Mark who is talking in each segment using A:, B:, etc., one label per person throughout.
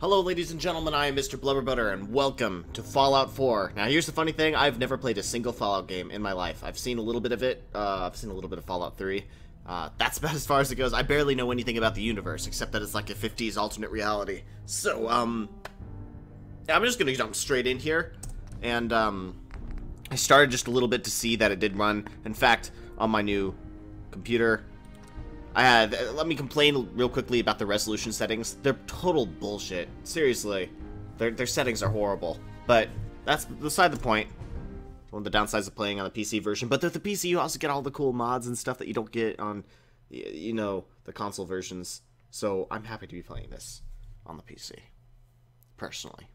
A: Hello, ladies and gentlemen, I am Mr. Blubberbutter, and welcome to Fallout 4. Now, here's the funny thing, I've never played a single Fallout game in my life. I've seen a little bit of it, uh, I've seen a little bit of Fallout 3. Uh, that's about as far as it goes. I barely know anything about the universe, except that it's like a 50s alternate reality. So, um... I'm just gonna jump straight in here, and, um... I started just a little bit to see that it did run. In fact, on my new computer, Had, uh, let me complain real quickly about the resolution settings. They're total bullshit. Seriously. Their, their settings are horrible. But that's beside the point. One of the downsides of playing on the PC version. But with the PC, you also get all the cool mods and stuff that you don't get on, you know, the console versions. So I'm happy to be playing this on the PC. Personally.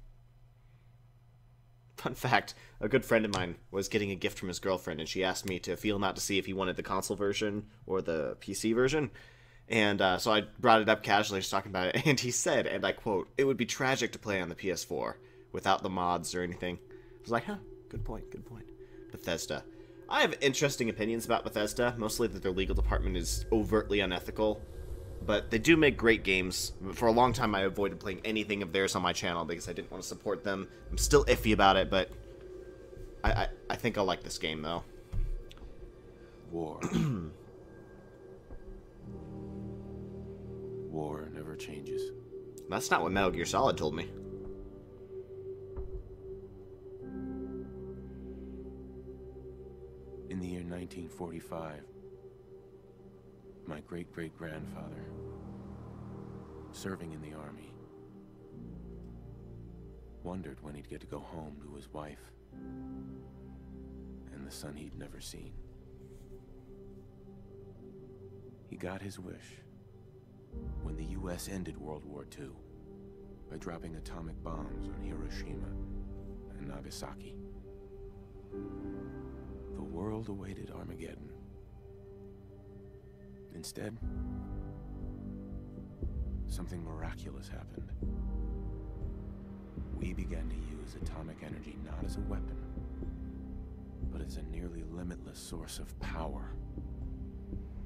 A: Fun fact, a good friend of mine was getting a gift from his girlfriend, and she asked me to feel him out to see if he wanted the console version or the PC version. And uh, so I brought it up casually, just talking about it, and he said, and I quote, it would be tragic to play on the PS4 without the mods or anything. I was like, huh, good point, good point. Bethesda. I have interesting opinions about Bethesda, mostly that their legal department is overtly unethical but they do make great games. For a long time, I avoided playing anything of theirs on my channel because I didn't want to support them. I'm still iffy about it, but I, I, I think I'll like this game, though.
B: War. War never changes.
A: That's not what Metal Gear Solid told me.
B: In the year 1945, my great-great-grandfather, serving in the army, wondered when he'd get to go home to his wife and the son he'd never seen. He got his wish when the U.S. ended World War II by dropping atomic bombs on Hiroshima and Nagasaki. The world awaited Armageddon. Instead, something miraculous happened. We began to use atomic energy not as a weapon, but as a nearly limitless source of power.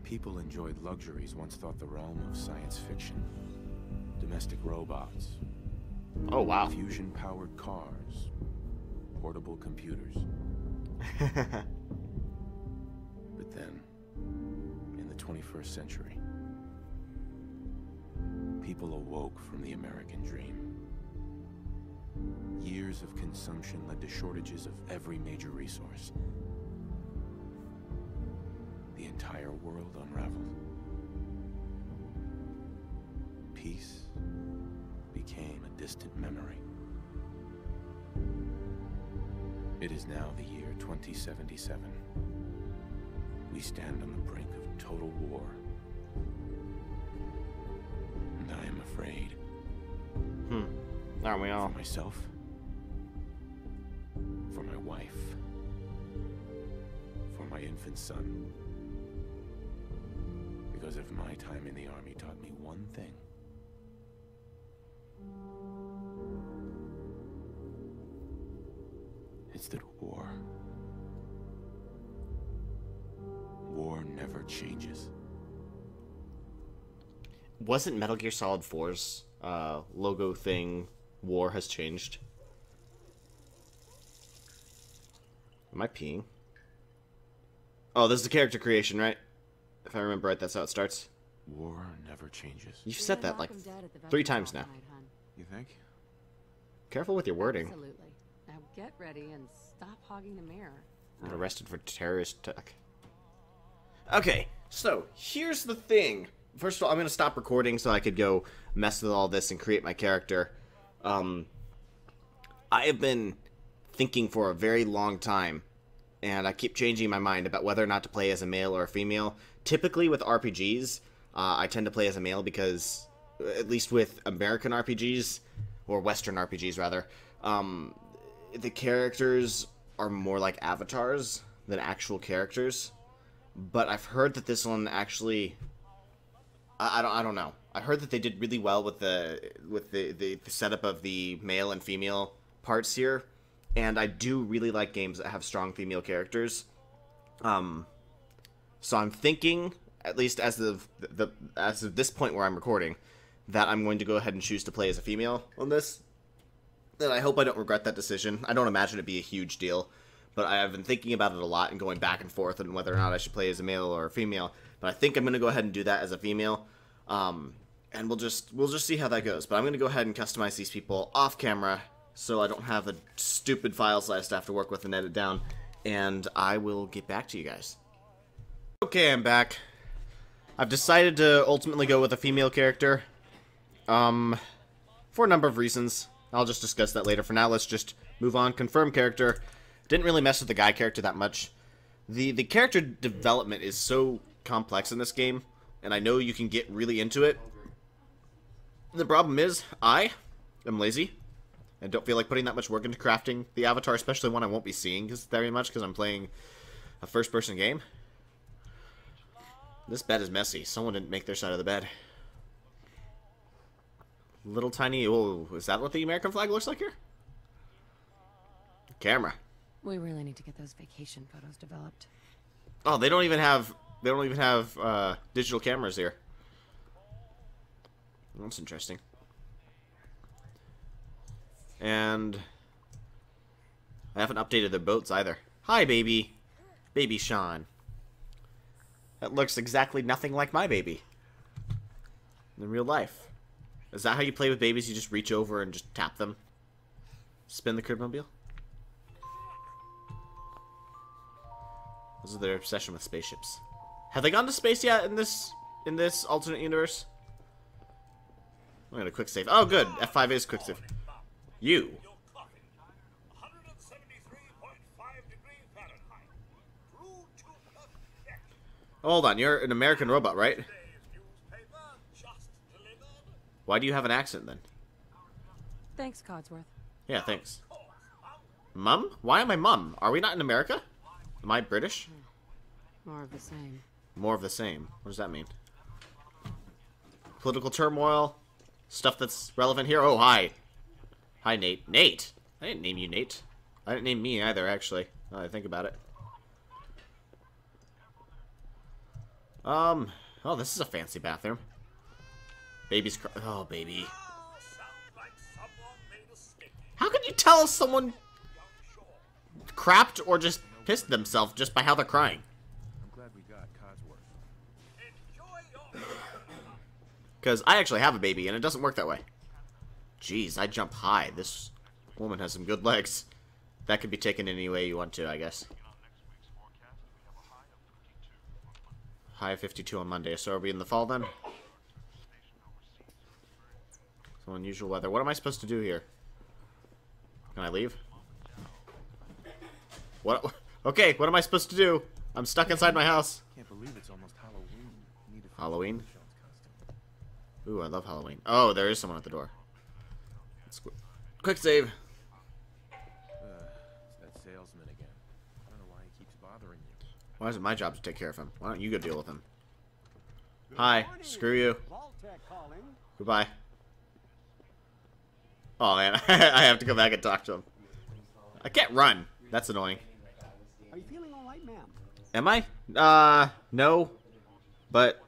B: People enjoyed luxuries once thought the realm of science fiction. Domestic robots.
A: Oh, wow.
B: Fusion-powered cars. Portable computers. but then, 21st century. People awoke from the American dream. Years of consumption led to shortages of every major resource. The entire world unraveled. Peace became a distant memory. It is now the year 2077. We stand on the brink of total war. And I am afraid.
A: Hmm. Aren't we all?
B: For myself. For my wife. For my infant son. Because if my time in the army taught me one thing, it's that war never changes.
A: Wasn't Metal Gear Solid 4's uh, logo thing, War has changed? Am I peeing? Oh, this is the character creation, right? If I remember right, that's how it starts.
B: War never changes.
A: You've said that like three times now.
B: You think?
A: Careful with your wording.
C: Absolutely. Now get ready and stop hogging the mirror.
A: Get arrested for terrorist attack. Okay, so here's the thing. First of all, I'm going to stop recording so I could go mess with all this and create my character. Um, I have been thinking for a very long time, and I keep changing my mind about whether or not to play as a male or a female. Typically, with RPGs, uh, I tend to play as a male because, at least with American RPGs, or Western RPGs rather, um, the characters are more like avatars than actual characters but I've heard that this one actually I, I, don't I don't know. I heard that they did really well with the with the, the, the setup of the male and female parts here, and I do really like games that have strong female characters. Um, so I'm thinking, at least as of the as of this point where I'm recording, that I'm going to go ahead and choose to play as a female on this. And I hope I don't regret that decision. I don't imagine it'd be a huge deal, but I have been thinking about it a lot and going back and forth on whether or not I should play as a male or a female. But I think I'm going to go ahead and do that as a female. Um, and we'll just we'll just see how that goes. But I'm going to go ahead and customize these people off camera so I don't have a stupid files that I have to work with and edit down. And I will get back to you guys. Okay, I'm back. I've decided to ultimately go with a female character. Um, for a number of reasons. I'll just discuss that later. For now, let's just move on. Confirm character. Didn't really mess with the guy character that much. The the character development is so complex in this game, and I know you can get really into it. The problem is, I am lazy, and don't feel like putting that much work into crafting the avatar, especially one I won't be seeing very much because I'm playing a first-person game. This bed is messy. Someone didn't make their side of the bed. Little tiny... Oh, is that what the American flag looks like here? Camera.
C: We really need to get those vacation photos developed.
A: Oh, they don't even have... They don't even have uh, digital cameras here. That's interesting. And... I haven't updated their boats either. Hi, baby. Baby Sean. That looks exactly nothing like my baby. In real life. Is that how you play with babies? You just reach over and just tap them? Spin the cribmobile? This is their obsession with spaceships. Have they gone to space yet in this in this alternate universe? I'm gonna quick save. Oh, good. F5 is quick save. You. Hold on, you're an American robot, right? Why do you have an accent then?
C: Thanks, Codsworth.
A: Yeah, thanks. Mum? Why am I mum? Are we not in America? Am I British?
C: More of the same.
A: More of the same. What does that mean? Political turmoil. Stuff that's relevant here. Oh, hi. Hi, Nate. Nate! I didn't name you Nate. I didn't name me either, actually. Now I think about it. Um, oh, this is a fancy bathroom. Baby's cry- Oh, baby. How can you tell someone crapped or just pissed themselves just by how they're crying?
B: I'm glad we got Codsworth.
A: Because I actually have a baby, and it doesn't work that way. Jeez, I jump high. This woman has some good legs. That could be taken any way you want to, I guess. High of 52 on Monday. So are we in the fall then? Some unusual weather. What am I supposed to do here? Can I leave? What? Okay, what am I supposed to do? I'm stuck inside my house.
B: Can't believe it's almost Halloween. Need to
A: Halloween? Ooh, I love Halloween. Oh, there is someone at the door. Let's qu quick save.
B: Uh, that salesman again. I don't know why he keeps bothering you.
A: Why is it my job to take care of him? Why don't you go deal with him? Hi. Screw you. Goodbye. Oh man, I have to go back and talk to him. I can't run. That's annoying.
D: Are you feeling all right, ma'am?
A: Am I? Uh, no. But,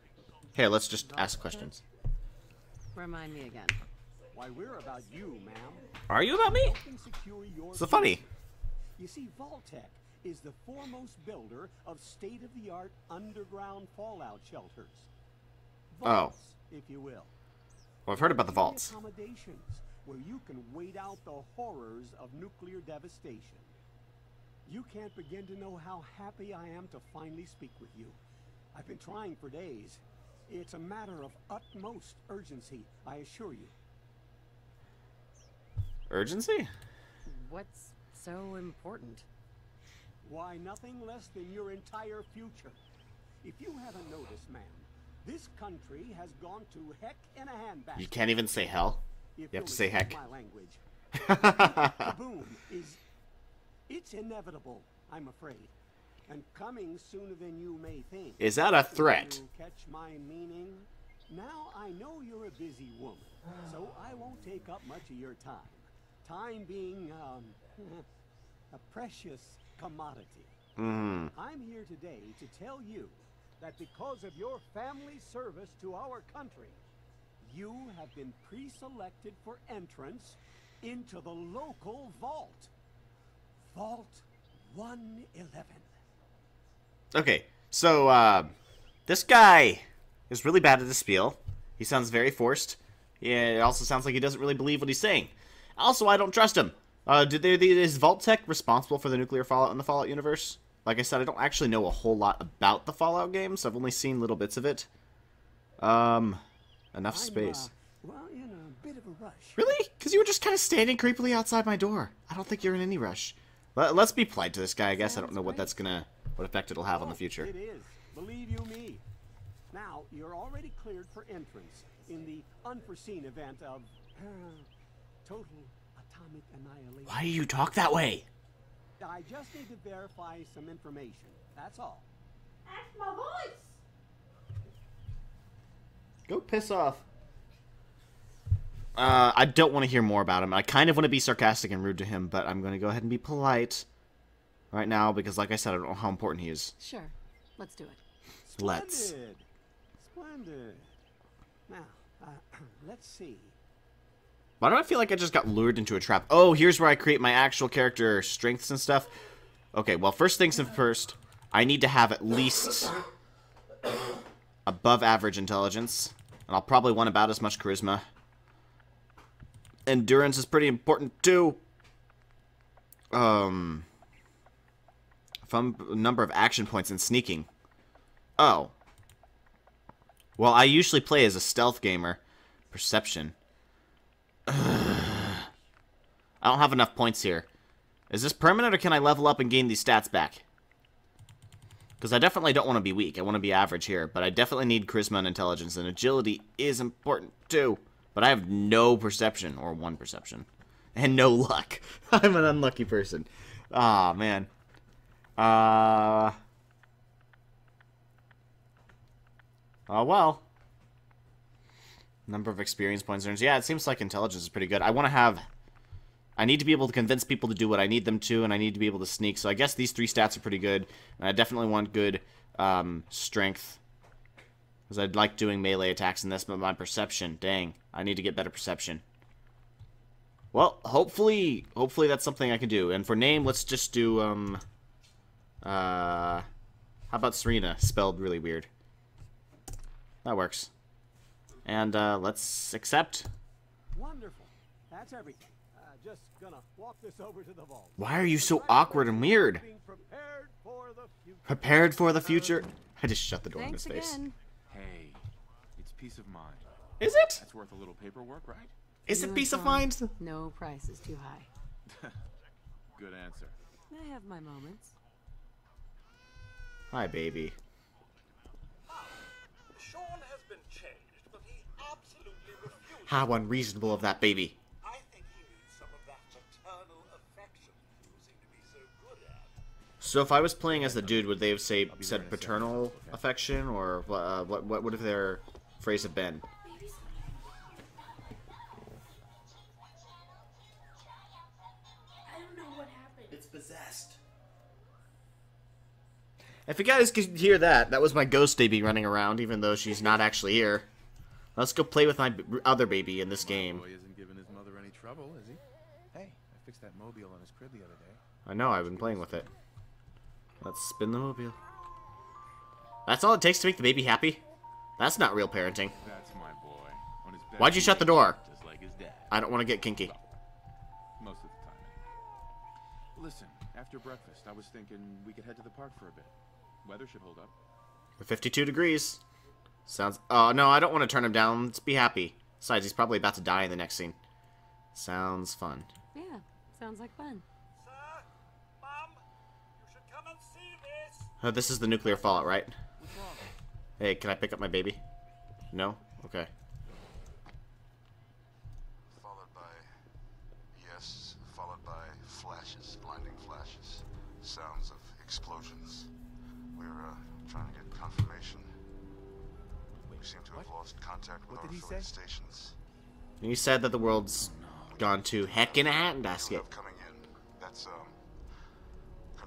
A: here, let's just ask questions.
C: Remind me again.
D: Why, we're about you, ma'am.
A: Are you about me?
D: Helping
A: So funny.
D: You see, Vault-Tec is the foremost builder of state-of-the-art underground fallout shelters.
A: Oh.
D: Vaults, if you will.
A: Well, I've heard about the vaults.
D: Accommodations where you can wait out the horrors of nuclear devastation. You can't begin to know how happy I am to finally speak with you. I've been trying for days. It's a matter of utmost urgency, I assure you.
A: Urgency?
C: What's so important?
D: Why, nothing less than your entire future. If you haven't noticed, ma'am, this country has gone to heck in a handbasket.
A: You can't even say hell?
D: If
A: You have to say heck.
D: My language. The boom is it's inevitable, I'm afraid. And coming sooner than you may think.
A: Is that a threat?
D: Catch my meaning? Now I know you're a busy woman, so I won't take up much of your time. Time being um, a precious commodity.
A: Hmm.
D: I'm here today to tell you that because of your family service to our country, You have been pre-selected for entrance into the local vault. Vault 111.
A: Okay, so uh, this guy is really bad at the spiel. He sounds very forced. Yeah, it also sounds like he doesn't really believe what he's saying. Also, I don't trust him. Uh, did they, is Vault-Tec responsible for the nuclear fallout in the Fallout universe? Like I said, I don't actually know a whole lot about the Fallout games. I've only seen little bits of it. Um, enough
D: I'm,
A: space.
D: uh, well, in a bit of a rush.
A: Really? Because you were just kind of standing creepily outside my door. I don't think you're in any rush. Let, let's be polite to this guy, I guess. I don't know what that's gonna, what effect it'll have on the
D: Oh,
A: future.
D: It is. Believe you me. Now, you're already cleared for entrance in the unforeseen event of uh, total atomic annihilation.
A: Why do you talk that way?
D: I just need to verify some information. That's all.
E: That's my voice.
A: Go piss off. Uh, I don't want to hear more about him. I kind of want to be sarcastic and rude to him, but I'm going to go ahead and be polite right now because, like I said, I don't know how important he is.
C: Sure. Let's do it.
A: Let's.
D: Splendid. Splendid. Now, uh, let's see.
A: Why do I feel like I just got lured into a trap? Oh, here's where I create my actual character strengths and stuff. Okay, well, first things first, I need to have at least above average intelligence. And I'll probably want about as much charisma. Endurance is pretty important, too. Um... Number of action points in sneaking. Oh. Well, I usually play as a stealth gamer. Perception. I don't have enough points here. Is this permanent, or can I level up and gain these stats back? Because I definitely don't want to be weak. I want to be average here. But I definitely need charisma and intelligence. And agility is important, too. But I have no perception, or one perception. And no luck. I'm an unlucky person. Ah, man. Uh... Oh, well. Number of experience points earned. Yeah, it seems like intelligence is pretty good. I want to have... I need to be able to convince people to do what I need them to, and I need to be able to sneak. So I guess these three stats are pretty good. And I definitely want good um, strength. Because I'd like doing melee attacks in this, but my perception, dang. I need to get better perception. Well, hopefully, hopefully that's something I can do. And for name, let's just do, um... Uh... How about Serena, spelled really weird? That works. And uh, let's accept.
D: Wonderful. That's everything. Uh, just gonna walk this over to the vault.
A: Why are you so awkward and weird?
D: Prepared for the future.
A: Prepared for the future? I just shut the door
C: Thanks
A: in his face.
C: again.
B: Hey, it's peace of mind.
A: Is it?
B: That's worth a little paperwork, right?
A: Is it peace of mind?
C: No price is too high.
B: Good answer.
C: I have my moments.
A: Hi, baby.
F: Sean has been changed, but he absolutely refuses.
A: How unreasonable of that baby.
F: I think he needs some of that maternal affection you seem to be so good at.
A: So if I was playing as the dude, would they have say said paternal affection, or uh, what? What would their phrase have been?
E: I don't know what happened.
A: It's possessed. If you guys could hear that, that was my ghost baby running around, even though she's not actually here. Let's go play with my b- other baby in this game.
B: Boy isn't giving his mother any trouble, he? Hey, I fixed that mobile on his crib the other day.
A: I know, I've been playing with it. Let's spin the mobile. That's all it takes to make the baby happy? That's not real parenting.
B: That's my boy. On his
A: Why'd you shut the door?
B: Just like his dad.
A: I don't want to get kinky.
B: Most of the time. Listen, after breakfast, I was thinking we could head to the park for a bit. Weather should hold up.
A: 52 degrees. Sounds. Oh, no, I don't want to turn him down. Let's be happy. Besides, he's probably about to die in the next scene. Sounds fun.
C: Yeah, sounds like fun.
F: Sir, Mum, you should come and see this.
A: Oh, this is the nuclear fallout, right? Hey, can I pick up my baby? No? Okay.
G: Followed by. Yes, followed by flashes, blinding flashes. Sounds of explosions. We're, uh, trying to get confirmation. We seem to have lost contact with
B: What
G: our
B: did he
G: affiliate
B: say?
G: stations.
A: You said that the world's gone to heck in a hat and basket.
G: coming in. That's, um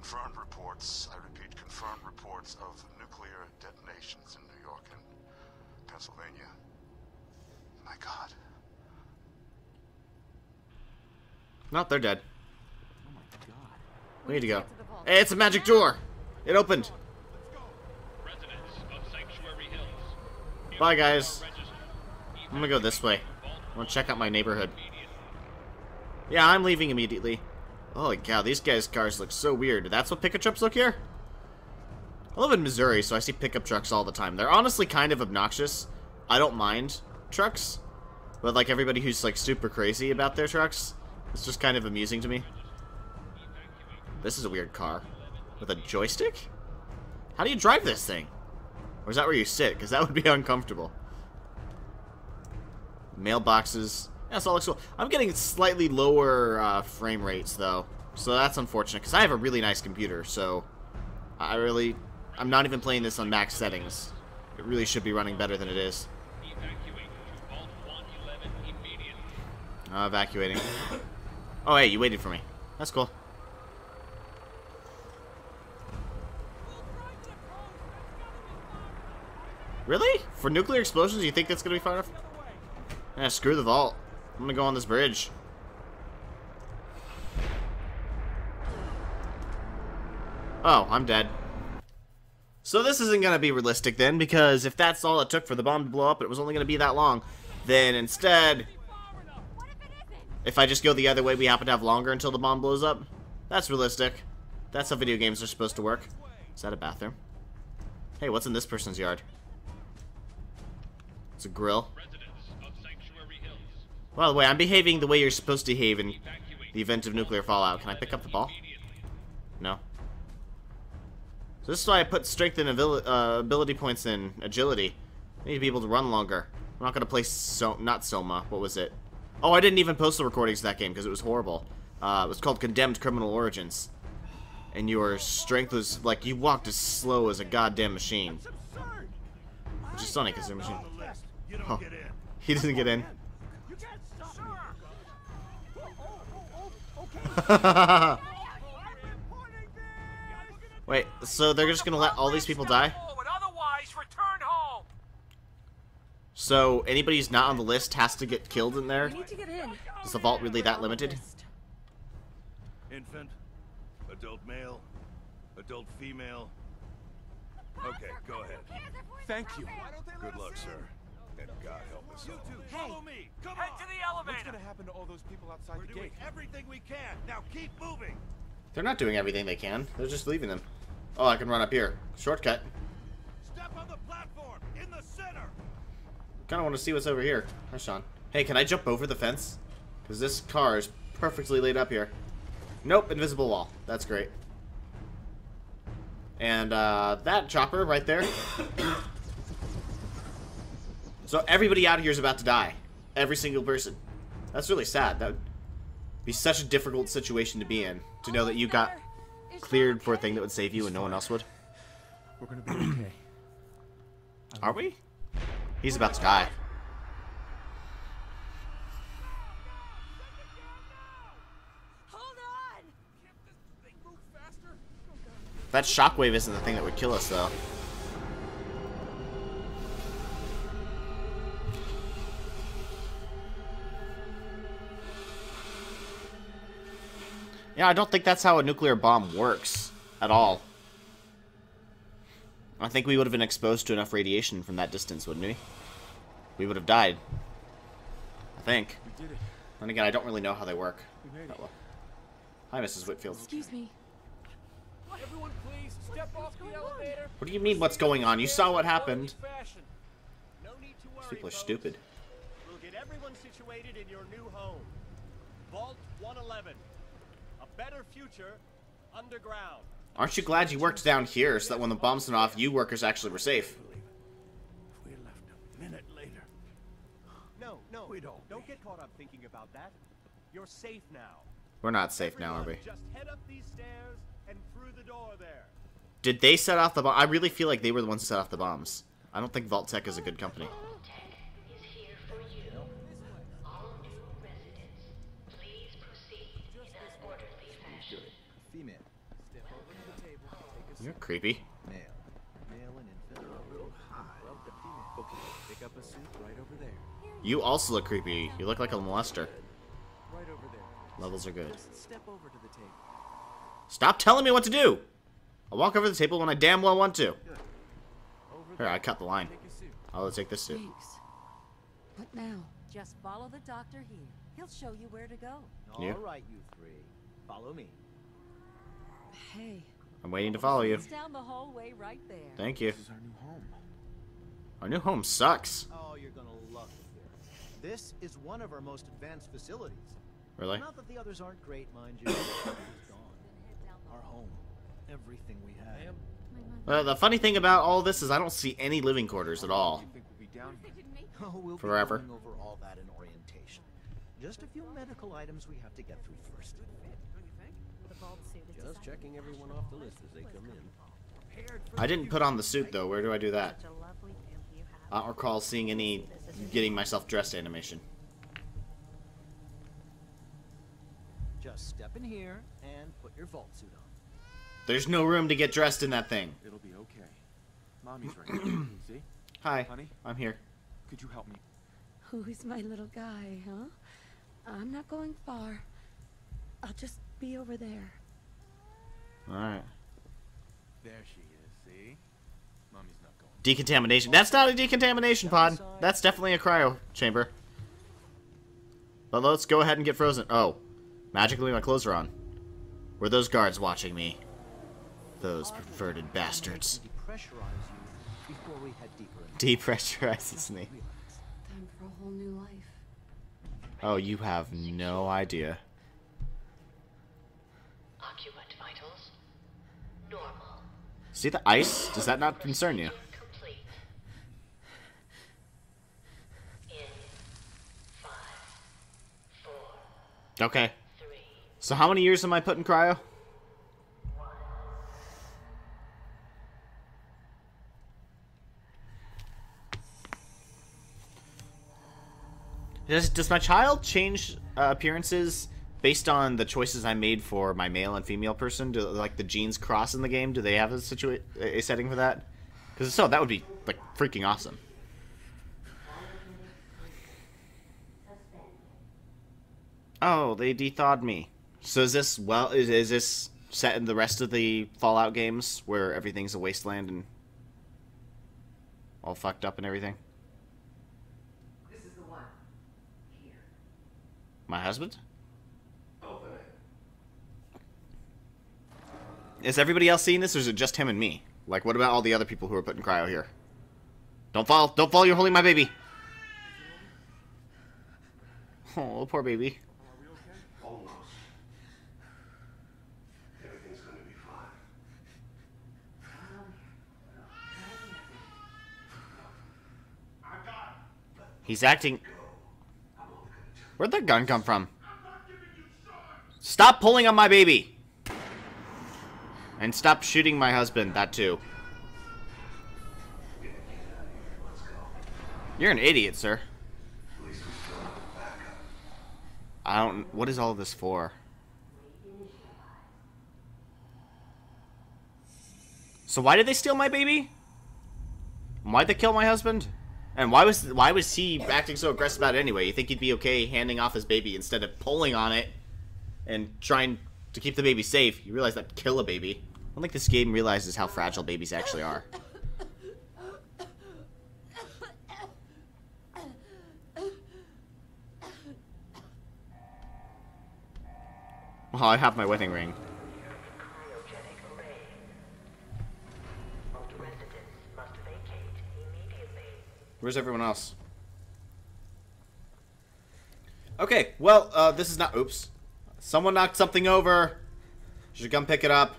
G: confirmed reports, I repeat, confirmed reports of nuclear detonations in New York and Pennsylvania. My God.
A: No, they're dead.
H: Oh my God.
A: We need to go.
C: To
A: hey, it's a magic door. It opened. Bye, guys. I'm gonna go this way. I want to check out my neighborhood. Yeah, I'm leaving immediately. Holy cow, these guys' cars look so weird. That's what pickup trucks look here? I live in Missouri, so I see pickup trucks all the time. They're honestly kind of obnoxious. I don't mind trucks. But, like, everybody who's, like, super crazy about their trucks, it's just kind of amusing to me. This is a weird car. With a joystick? How do you drive this thing? Or is that where you sit? Because that would be uncomfortable. Mailboxes. Yeah, so looks cool. I'm getting slightly lower uh, frame rates, though. So that's unfortunate, because I have a really nice computer, so... I really... I'm not even playing this on max settings. It really should be running better than it is.
I: Evacuate to Vault 111 immediately.
A: Uh, evacuating. Oh, hey, you waited for me. That's cool. Really? For nuclear explosions, you think that's gonna be far enough? Yeah, screw the vault. I'm gonna go on this bridge. Oh, I'm dead. So this isn't gonna be realistic then, because if that's all it took for the bomb to blow up, it was only gonna be that long. Then instead, if I just go the other way, we happen to have longer until the bomb blows up. That's realistic. That's how video games are supposed to work. Is that a bathroom? Hey, what's in this person's yard? It's a grill. By the way, I'm behaving the way you're supposed to behave in the event of nuclear fallout. Can I pick up the ball? No. So this is why I put strength and abil uh, ability points in agility. I need to be able to run longer. I'm not gonna play so not Soma. What was it? Oh, I didn't even post the recordings of that game because it was horrible. Uh, it was called Condemned Criminal Origins, and your strength was like you walked as slow as a goddamn machine. Which is funny because they're machine.
F: On the list. You don't
A: Oh. He doesn't get in.
D: You can't stop me! Oh, oh, oh, okay. I'm reporting this!
A: Wait, so they're just gonna let all these people die?
H: Otherwise, return home.
A: So anybody who's not on the list has to get killed in there?
C: We need to get in.
A: Is the vault really that limited?
F: Infant, adult male, adult female. Okay, go ahead.
H: Thank you.
F: Good luck, sir. And God help us all. You two, follow me. Come
H: Head
F: on.
H: to the elevator.
J: What's gonna happen to all those people outside
F: We're
J: the
F: doing
J: gate?
F: everything we can. Now keep moving.
A: They're not doing everything they can. They're just leaving them. Oh, I can run up here. Shortcut.
F: Step on the platform in the center.
A: Kind of want to see what's over here. Hi, Sean. Hey, can I jump over the fence? Because this car is perfectly laid up here. Nope, invisible wall. That's great. And uh, that chopper right there. So everybody out here is about to die. Every single person. That's really sad. That would be such a difficult situation to be in. To know that you got cleared for a thing that would save you and no one else would.
J: We're gonna be okay.
A: Are we? He's about to die. That shockwave isn't the thing that would kill us, though. Yeah, I don't think that's how a nuclear bomb works at all. I think we would have been exposed to enough radiation from that distance, wouldn't we? We would have died. I think.
J: We did it.
A: And again, I don't really know how they work.
J: We made it.
A: Oh, well. Hi, Mrs. Whitfield.
C: Excuse me.
H: Everyone, please step off the elevator.
A: What do you mean, what's going on? You saw what happened.
D: No need to worry,
A: These people are
D: folks.
A: stupid.
D: We'll get everyone situated in your new home. Vault 111. A better future underground.
A: Aren't you glad you worked down here so that when the bombs went off, you workers actually were safe?
F: If We left a minute later.
D: No, no,
F: we don't.
D: Don't get caught up thinking about that. You're safe now.
A: We're not safe now, are we?
D: Just head up these stairs and through the door there.
A: Did they set off the bomb? I really feel like they were the ones who set off the bombs. I don't think Vault-Tec is a good company.
K: Orderly.
J: Female. Step over to the table. Take a
A: You're creepy.
J: Male. Male and infant. A little high. Well, the female. Okay, pick up a suit right over there.
A: You also look creepy. You look like a molester.
J: Right over there.
A: Levels are good.
J: Just step over to the table.
A: Stop telling me what to do! I'll walk over the table when I damn well want to.
J: Over
A: Here, I cut the line.
J: Take.
A: I'll take this suit.
C: Thanks. What now?
E: Just follow the doctor here. He'll show you where to go.
J: All
A: You?
J: right, you three. Follow me.
C: Hey,
A: I'm waiting to follow you.
E: Down the hallway right there.
A: Thank you.
B: This is our new home.
A: Our new home sucks.
J: Oh, you're gonna love it here. This is one of our most advanced facilities.
A: Really?
J: Not that the others aren't great, mind you. it's. Our home. Everything we had.
A: Uh, the funny thing about all this is I don't see any living quarters at all.
B: You think we'll be down here?
J: Oh, we'll
A: Forever.
J: over all that in orientation. Just a few medical items we have to get through first.
L: Just checking everyone off the list as they come in.
A: I didn't put on the suit though. Where do I do that?
K: Such a lovely family you
A: I don't recall seeing any getting myself dressed animation.
J: Just step in here and put your vault suit on.
A: There's no room to get dressed in that thing.
B: It'll be okay. Mommy's right here. See?
A: Hi,
B: Honey,
A: I'm here.
B: could you help me?
C: who's my little guy, huh? I'm not going far. I'll just be over there.
A: Alright.
B: There she is. See? Mommy's not going.
A: Decontamination. That's not a decontamination pod. That's definitely a cryo chamber. But let's go ahead and get frozen. Oh. Magically my clothes are on. Were those guards watching me? Those perverted bastards.
J: Depressurize you before we head deeper
A: Depressurizes me.
C: Time for a whole new life.
A: Oh, you have no idea. See the ice? Does that not concern you? Okay. So how many years am I put in cryo? Does, does my child change uh, appearances based on the choices I made for my male and female person? Do like the genes cross in the game? Do they have a situa- a setting for that? Because if so, that would be like freaking awesome. Oh, they dethawed me. So is this well? Is, is this set in the rest of the Fallout games where everything's a wasteland and all fucked up and everything?
M: This is the one. Here.
A: My husband?
M: Open it.
A: Is everybody else seeing this, or is it just him and me? Like, what about all the other people who are putting cryo here? Don't fall! Don't fall! You're holding my baby. Oh, poor baby. He's acting. Where'd that gun come from? Stop pulling on my baby! And stop shooting my husband, that too. You're an idiot, sir. I don't. What is all this for? So why did they steal my baby? Why'd they kill my husband? And why was why was he acting so aggressive about it anyway? You think he'd be okay handing off his baby instead of pulling on it and trying to keep the baby safe? You realize that kill a baby. I don't think this game realizes how fragile babies actually are. Well, I have my wedding ring. Where's everyone else? Okay, well, uh, this is not. Oops. Someone knocked something over. Should come pick it up.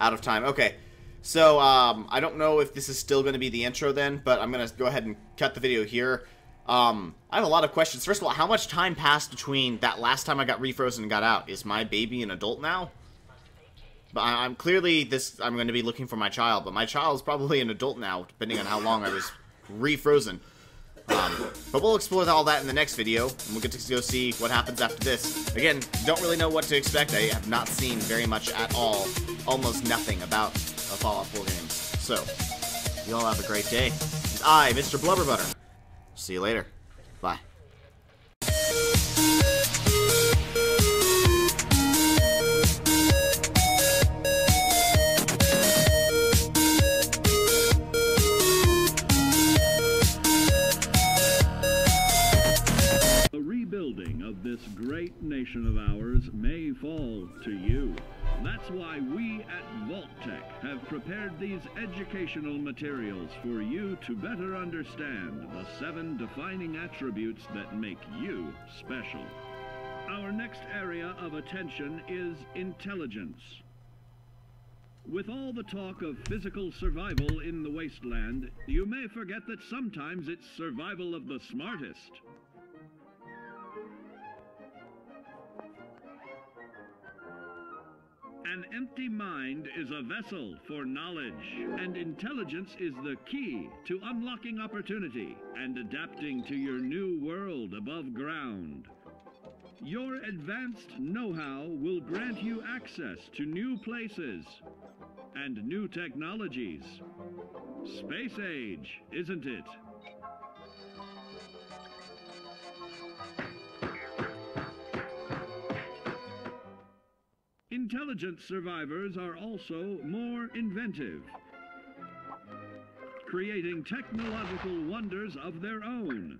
A: Out of time. Okay. So, um, I don't know if this is still going to be the intro then, but I'm going to go ahead and cut the video here. Um, I have a lot of questions. First of all, how much time passed between that last time I got refrozen and got out? Is my baby an adult now? But I- I'm clearly this. I'm going to be looking for my child, but my child is probably an adult now, depending on how long I was refrozen. Um, but we'll explore all that in the next video, and we'll get to go see what happens after this. Again, don't really know what to expect. I have not seen very much at all, almost nothing about uh, Fallout 4 games. So, you all have a great day. And I, Mr. Blubberbutter. See you later.
N: Prepared these educational materials for you to better understand the seven defining attributes that make you special. Our next area of attention is intelligence. With all the talk of physical survival in the wasteland, you may forget that sometimes it's survival of the smartest. An empty mind is a vessel for knowledge, and intelligence is the key to unlocking opportunity and adapting to your new world above ground. Your advanced know-how will grant you access to new places and new technologies. Space age, isn't it? Intelligent survivors are also more inventive, creating technological wonders of their own.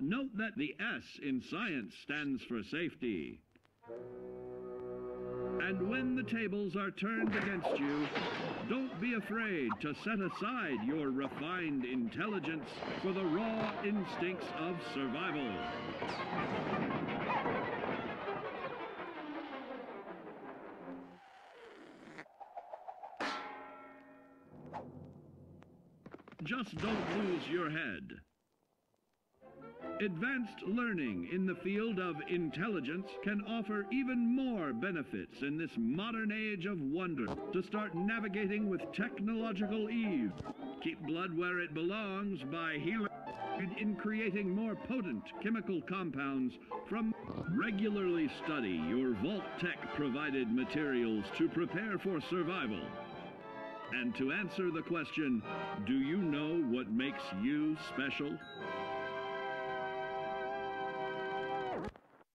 N: Note that the S in science stands for safety. And when the tables are turned against you, don't be afraid to set aside your refined intelligence for the raw instincts of survival. Just don't lose your head. Advanced learning in the field of intelligence can offer even more benefits in this modern age of wonder to start navigating with technological ease. Keep blood where it belongs by healing and in creating more potent chemical compounds from regularly study your Vault Tech provided materials to prepare for survival. And to answer the question, do you know what makes you special?